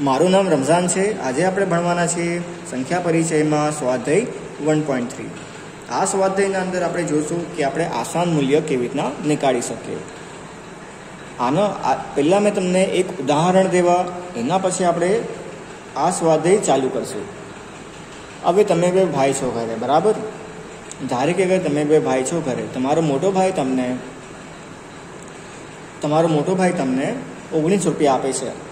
મારું નામ રમઝાન છે. આજે આપણે ભણવાના છીએ. સંખ્યા પરિચયમાં સ્વાધ્યાય વન પોઈન્ટ થ્રી આ સ્વાધ્યાયના અંદર આપણે જોઈશું કે આપણે આસાન મૂલ્ય કેવી રીતના નીકાળી શકીએ. આનો પહેલાં મેં તમને એક ઉદાહરણ દેવા, એના પછી આપણે આ સ્વાધ્યાય ચાલુ કરશું. હવે તમે બે ભાઈ છો ઘરે, બરાબર? ધારે કે તમે બે ભાઈ છો ઘરે, તમારો મોટો ભાઈ તમને, તમારો મોટો ભાઈ તમને ઓગણીસ રૂપિયા આપે છે.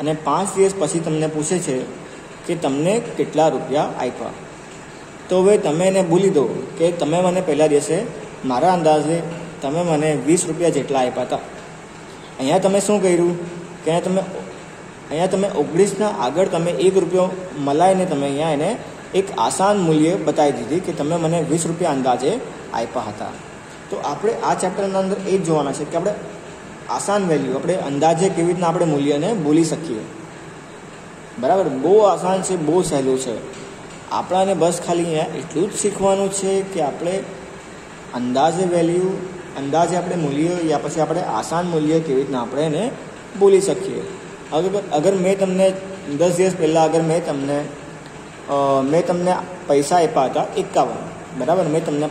અને પાંચ દિવસ પછી તમને પૂછે છે કે તમને કેટલા રૂપિયા આપ્યા તો હવે તમે એને ભૂલી દો કે તમે મને પહેલા દિવસે મારા અંદાજે તમે મને વીસ રૂપિયા જેટલા આપ્યા હતા. અહીંયા તમે શું કર્યું? કે અહીંયા તમે અહીંયા તમે ઓગણીસના આગળ તમે એક રૂપિયો મલાઈને તમે અહીંયા એને એક આસાન મૂલ્ય બતાવી દીધી કે તમે મને વીસ રૂપિયા અંદાજે આપ્યા હતા. તો આપણે આ ચેપ્ટરના અંદર એ જ જોવાના છે કે આપણે આસાન વેલ્યુ આપણે અંદાજે કેવી રીતના આપણે મૂલ્યને બોલી શકીએ. બરાબર? બહુ આસાન છે, બહુ સહેલું છે. આપણાને બસ ખાલી એટલું જ શીખવાનું છે કે આપણે અંદાજે વેલ્યુ અંદાજે આપણે મૂલ્ય યા પછી આપણે આસાન મૂલ્ય કેવી રીતના આપણે એને બોલી શકીએ. અગર અગર મેં તમને દસ દિવસ પહેલાં અગર મેં તમને મેં તમને પૈસા આપ્યા હતા એકાવન, બરાબર? મેં તમને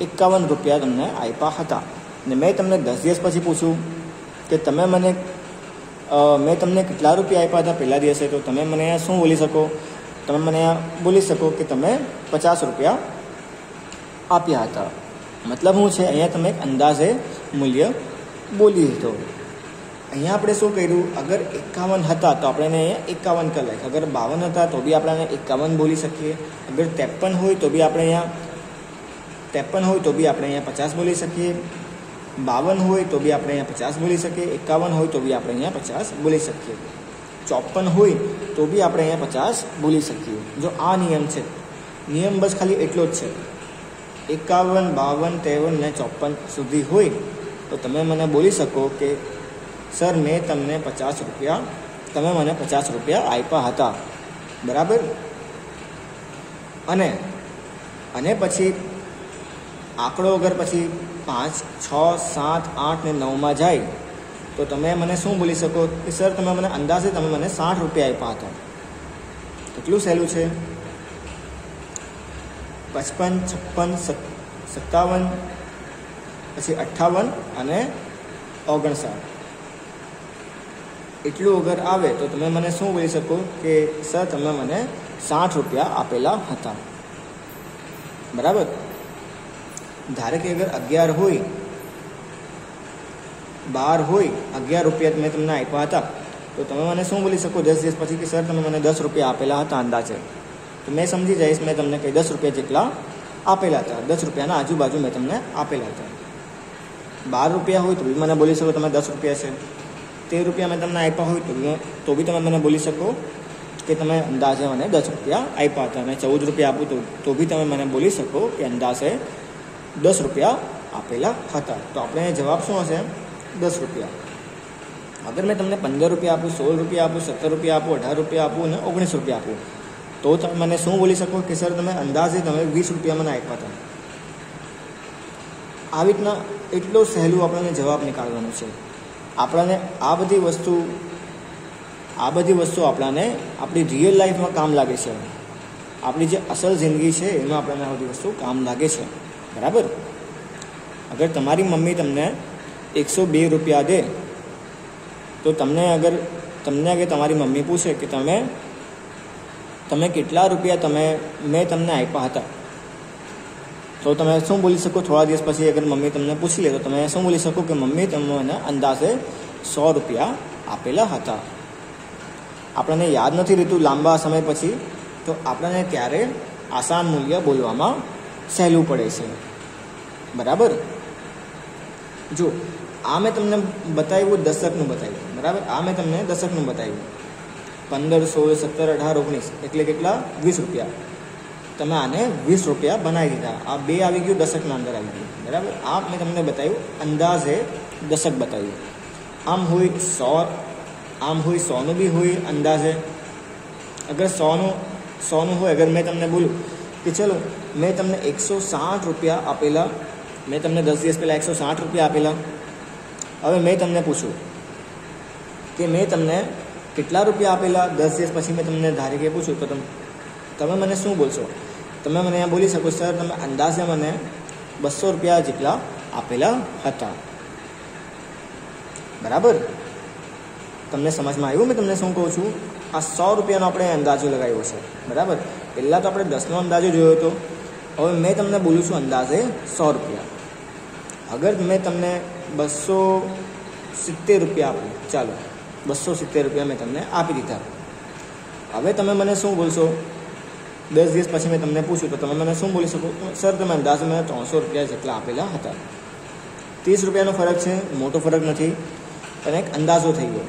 એકાવન રૂપિયા તમને આપ્યા હતા. ને મેં તમને દસ દિવસ પછી પૂછ્યું કે તમે મને મેં તમને કેટલા રૂપિયા આપ્યા હતા પહેલા દિવસે, તો તમે મને અહીંયા શું બોલી શકો? તમે મને અહીંયા બોલી શકો કે તમે પચાસ રૂપિયા આપ્યા હતા. મતલબ શું છે, અહીંયા તમે અંદાજે મૂલ્ય બોલી દીધો. અહીંયા આપણે શું કર્યું? અગર એકાવન હતા, તો આપણે અહીંયા એકાવન નાખ્યા. અગર બાવન હતા, તો બી આપણે એકાવન બોલી શકીએ. અગર ત્રેપન હોય, તો બી આપણે અહીંયા, ત્રેપન હોય, તો બી આપણે અહીંયા પચાસ બોલી શકીએ. બાવન હોય તો બી આપણે અહીંયા પચાસ બોલી શકીએ, એકાવન હોય તો બી આપણે અહીંયા પચાસ બોલી શકીએ. ચોપન હોય તો બી આપણે અહીંયા પચાસ બોલી શકીએ. જો આ નિયમ છે, નિયમ બસ ખાલી એટલો જ છે. એકાવન, બાવન, ત્રેવન ને ચોપન સુધી હોય તો તમે મને બોલી શકો કે, સર, મેં તમને પચાસ રૂપિયા, તમે મને પચાસ રૂપિયા આપ્યા હતા. બરાબર? અને અને પછી આંકડો અગર પછી પાંચ, છ, સાત, આઠ ને નવમાં જાય. તો તમે મને શું બોલી શકો? કે સર, તમે મને અંદાજે તમે મને સાઠ રૂપિયા આપ્યા હતા. કેટલું સહેલું છે? પચપન, છપ્પન, સત- સત્તાવન, પછી અઠ્ઠાવન અને ઓગણસાઠ. એટલું અગર આવે તો તમે મને શું બોલી શકો? કે સર, તમે મને સાઠ રૂપિયા આપેલા હતા. બરાબર? ધારે કે અગર અગિયાર હોય, બાર હોય, અગિયાર રૂપિયા મેં તમને આપ્યા હતા, તો તમે મને શું બોલી શકો? દસ દિવસ પછી કે, સર, તમે મને દસ રૂપિયા આપેલા હતા અંદાજે. તો મેં સમજી જઈશ, મેં તમને કંઈ દસ રૂપિયા જેટલા આપેલા હતા. દસ રૂપિયાના આજુબાજુ મેં તમને આપેલા હતા. બાર રૂપિયા હોય તો બી મને બોલી શકો તમે દસ રૂપિયા છે. તેર રૂપિયા મેં તમને આપ્યા હોય તો તો બી તમે મને બોલી શકો કે તમે અંદાજે મને દસ રૂપિયા આપ્યા હતા. અને ચૌદ રૂપિયા આપું તો તો બી તમે મને બોલી શકો કે અંદાજે દસ રૂપિયા આપેલા હતા. તો આપણે જવાબ શું હશે દસ રૂપિયા. અગર મેં તમને પંદર રૂપિયા આપું, સોળ રૂપિયા આપું, સત્તર રૂપિયા આપું, અઢાર રૂપિયા આપું અને ઓગણીસ રૂપિયા આપું, તો તમે મને શું બોલી શકો કે સર, તમે અંદાજે તમે વીસ રૂપિયા મને આપ્યા હતા? આવી રીતના એટલો સહેલું આપણને જવાબ નીકાળવાનો છે. આપણને આ બધી વસ્તુ, આ બધી વસ્તુ આપણને આપણી રિયલ લાઈફમાં કામ લાગે છે. આપણી જે અસલ જિંદગી છે, એમાં આપણને આ બધી વસ્તુ કામ લાગે છે. બરાબર? અગર તમારી મમ્મી તમને એકસો બે રૂપિયા દે, તો તમને અગર તમને અગર તમારી મમ્મી પૂછે કે તમે તમે કેટલા રૂપિયા તમે, મેં તમને આપ્યા હતા, તો તમે શું બોલી શકો? થોડા દિવસ પછી અગર મમ્મી તમને પૂછી લે, તો તમે શું બોલી શકો કે મમ્મી તમે મને અંદાજે સો રૂપિયા આપેલા હતા? આપણને યાદ નથી રહેતું લાંબા સમય પછી, તો આપણને ત્યારે આસાન મૂલ્ય બોલવામાં સહેલું પડે છે. બરાબર? જો, આ મેં તમને બતાવ્યું, દશકનું બતાવ્યું. બરાબર? આ મેં તમને દશકનું બતાવ્યું. પંદર સોળ સત્તર અઢાર ઓગણીસ, એટલે કેટલા? વીસ રૂપિયા. તમે આને વીસ રૂપિયા બનાવી દીધા. આ બે આવી ગયું, દશકના અંદર આવી ગયું. બરાબર? આ મેં તમને બતાવ્યું, અંદાજે દશક બતાવ્યું. આમ હોય સો આમ હોય સોનું બી હોય અંદાજે. અગર સોનું સોનું હોય, અગર મેં તમને બોલું કે ચલો, મેં તમને એકસો સાઠ રૂપિયા આપેલા, મેં તમને દસ દિવસ પહેલાં એકસો સાઠ રૂપિયા આપેલા. હવે મેં તમને પૂછું કે મેં તમને કેટલા રૂપિયા આપેલા? દસ દિવસ પછી મેં તમને ધારી કે પૂછું. તો તમે મને શું બોલશો? તમે મને અહીંયા બોલી શકો સર, તમે અંદાજે મને બસો રૂપિયા જેટલા આપેલા હતા. બરાબર? તમને સમજમાં આવ્યું? મેં તમને શું કહું છું? આ સો રૂપિયાનો આપણે અંદાજો લગાવ્યો છે. બરાબર? પહેલાં તો આપણે દસનો અંદાજો જોયો હતો. હવે મેં તમને બોલું છું અંદાજે સો રૂપિયા. અગર મેં તમને બસો સિત્તેર રૂપિયા આપું, ચાલો, બસો સિત્તેર રૂપિયા મેં તમને આપી દીધા. હવે તમે મને શું બોલશો? દસ દિવસ પછી મેં તમને પૂછ્યું, તો તમે મને શું બોલી શકો? સર, તમે અંદાજે મને ત્રણસો રૂપિયા જેટલા આપેલા હતા. ત્રીસ રૂપિયાનો ફરક છે, મોટો ફરક નથી, પણ એક અંદાજો થઈ ગયો.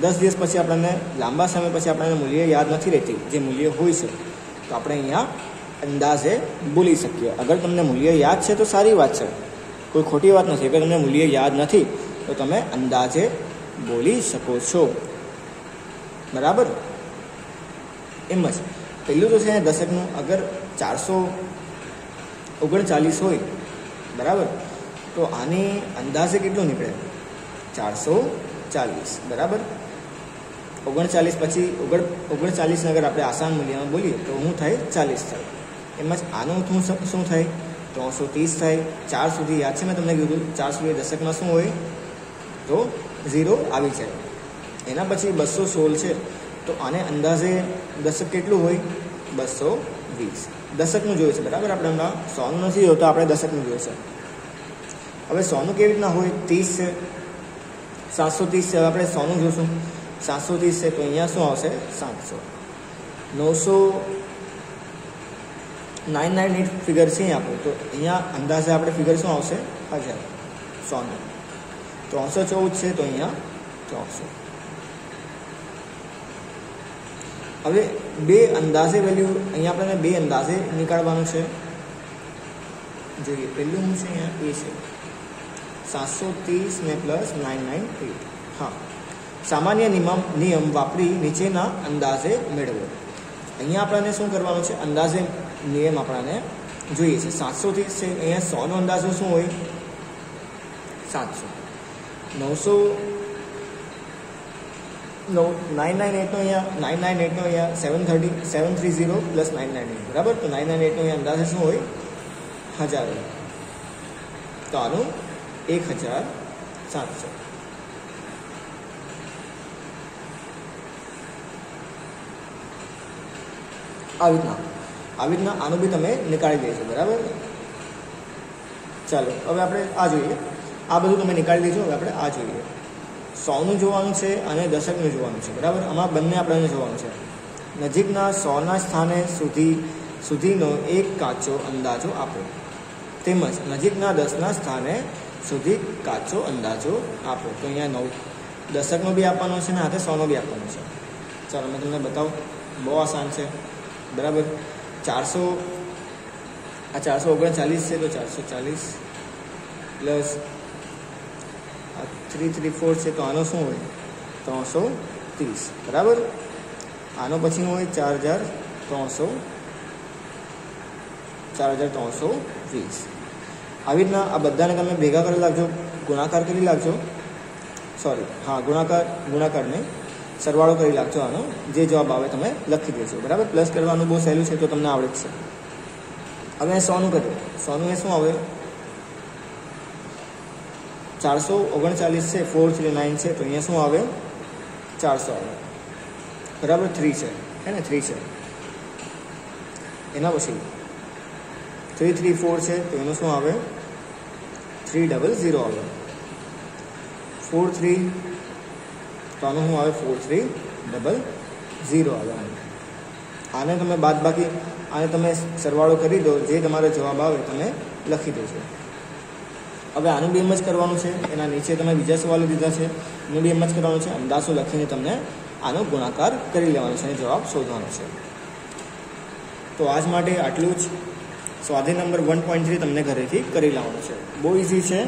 દસ દિવસ પછી આપણને, લાંબા સમય પછી આપણને મૂલ્ય યાદ નથી રહેતી, જે મૂલ્ય હોય છે તો આપણે અહીંયા અંદાજે બોલી શકીએ. અગર તમને મૂલ્ય યાદ છે તો સારી વાત છે. કોઈ ખોટી વાત નથી. અગર તમને મૂલ્ય યાદ નથી, તો તમે અંદાજે બોલી શકો છો. બરાબર? એમ જ. પહેલું તો છે દશકનું, અગર ચારસો ઓગણચાલીસ હોય, બરાબર? તો આની અંદાજે કેટલું નીકળે? ચારસો ચાલીસ. બરાબર? ઓગણચાલીસ પછી ઓગણ ઓગણચાલીસ અગર આપણે આસાન મૂલ્યમાં બોલીએ તો શું થાય ચાલીસ થાય. એમ જ આનું શું શું થાય? ત્રણસો ત્રીસ થાય. ચાર સુધી યાદ છે મેં તમને કીધું? ચાર સુધી દશકમાં શું હોય? તો ઝીરો આવી જાય. એના પછી બસો સોળ છે. તો આને અંદાજે દશક કેટલું હોય? બસો વીસ. દશકનું જોયું છે, બરાબર? આપણે હમણાં સોનું નથી જોયું આપણે દશકનું જોયું છે. હવે સોનું કેવી રીતના હોય? ત્રીસ છે. સાતસો ત્રીસ છે. હવે આપણે સોનું જોશું. સાતસો ત્રીસ છે, તો અહીંયા શું આવશે? સાતસો. નવસો નાઇન નાઇન એટ ફિગર છે અહીંયા આપણું. તો અહીંયા અંદાજે આપણે ફિગર શું આવશે? હજાર. સોનું ત્રણસો ચૌદ છે, તો અહીંયા ત્રણસો હવે બે અંદાજે વેલ્યુ અહીંયા આપણને બે અંદાજે નીકાળવાનું છે. જોઈએ પહેલું શું છે અહીંયા? એ છે. સાતસો ત્રીસ ને પ્લસ નાઇન નાઇન એટ હા. સામાન્ય નિયમ નિયમ વાપરી નીચેના અંદાજે મેળવો. અહીંયા આપણને શું કરવાનું છે? અંદાજે નિયમ આપણને જોઈએ છે. સાતસોથી છે, અહીંયા સોનો અંદાજો શું હોય? સાતસો. નવસો નવ નાઇન નાઇન એટનો અહીંયા નાઇન નાઇન એટનો અહીંયા seven thirty seven three zero plus nine nine eight બરાબર? તો નાઇન નાઇન એટનો અહીંયા અંદાજે શું હોય? હજાર તો આનું એક હજાર સાતસો. આવી રીતના. આવી રીતના આનું બી તમે નીકાળી દેશો બરાબર? ચાલો, હવે આપણે આ જોઈએ. આ બધું તમે નીકાળી દેજો, હવે આપણે આ જોઈએ. સોનું જોવાનું છે અને દશકનું જોવાનું છે, બરાબર? આમાં બંને આપણને જોવાનું છે. નજીકના સોના સ્થાને સુધી, સુધીનો એક કાચો અંદાજો આપો. તેમજ નજીકના દસના સ્થાને સુધી કાચો અંદાજો આપો. તો અહીંયા નવ, દશકનો બી આપવાનો છે ને હાથે સોનો બી આપવાનો છે. ચાલો, મેં તમને બતાવું. બહુ આસાન છે. બરાબર? ચારસો, આ ચારસો ઓગણચાલીસ છે તો ચારસો ચાલીસ પ્લસ આ થ્રી થ્રી ફોર છે તો આનો શું હોય? ત્રણસો ત્રીસ. બરાબર? આનો પછી હોય? ચાર હજાર ત્રણસો, ચાર હજાર ત્રણસો વીસ. આવી રીતના આ બધાને તમે ભેગા કરી લાગજો, ગુણાકાર કરી લાગજો. સોરી હા, ગુણાકાર ગુણાકાર નહીં. સરવાળો કરી નાખજો આનો. જે જવાબ આવે તમે લખી દેજો. બરાબર? પ્લસ કરવાનું બહુ સહેલું છે તો તમને આવડે જ છે. હવે સોનું કર્યું સોનું એ શું આવે? ચારસો ઓગણચાલીસ છે ફોર થ્રી નાઇન છે, તો અહીંયા શું આવે? ચારસો આવે. બરાબર? થ્રી છે. હે ને? થ્રી છે. એના પછી થ્રી થ્રી ફોર છે, તો એનું શું આવે? થ્રી ડબલ ઝીરો આવે. ફોર થ્રી તો આનું શું આવે ફોર થ્રી ડબલ ઝીરો આવે આને તમે બાદ બાકી આને તમે સરવાળો કરી દો, જે તમારો જવાબ આવે તમે લખી દેજો. હવે આનું બી એમ જ કરવાનું છે. એના નીચે તમે બીજા સવાલો દીધા છે. એનું બી એમ જ કરવાનું છે. અંદાજો લખીને તમને આનો ગુણાકાર કરી લેવાનો છે અને જવાબ શોધવાનો છે. તો આજ માટે આટલું જ. સ્વાધ્યાય નંબર વન પોઈન્ટ થ્રી તમને ઘરેથી કરી લાવવાનું છે. બહુ ઇઝી છે.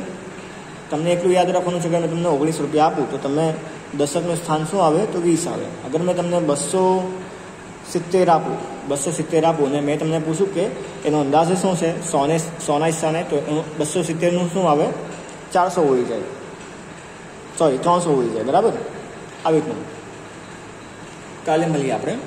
તમને એટલું યાદ રાખવાનું છે કે મેં તમને ઓગણીસ રૂપિયા આપું, તો તમે દશકનું સ્થાન શું આવે તો વીસ આવે. અગર મેં તમને બસો સિત્તેર આપું, બસો સિત્તેર આપું અને મેં તમને પૂછું કે એનો અંદાજે શું છે, સોને, સોના હિસ્સાને તો એનું બસો સિત્તેરનું શું આવે? ચારસો હોઈ જાય. સોરી ત્રણસો હોઈ જાય, બરાબર? આવી રીતનું. કાલે મળીએ આપણે.